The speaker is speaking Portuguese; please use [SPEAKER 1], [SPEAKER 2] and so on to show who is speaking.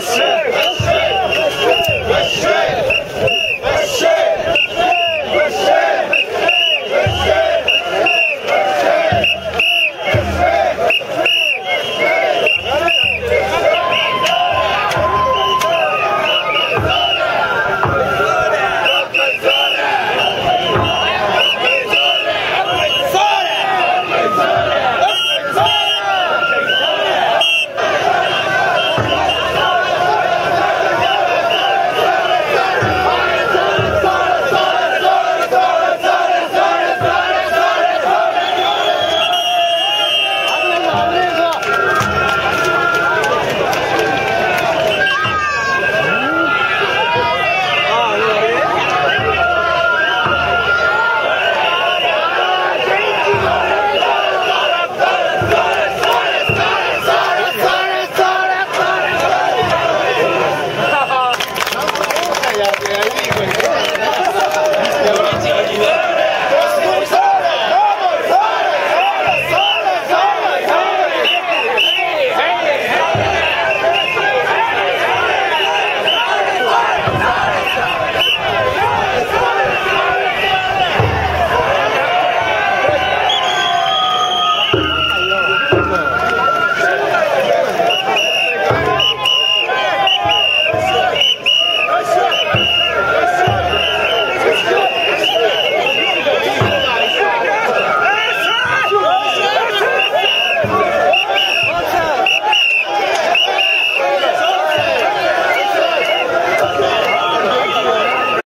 [SPEAKER 1] Você!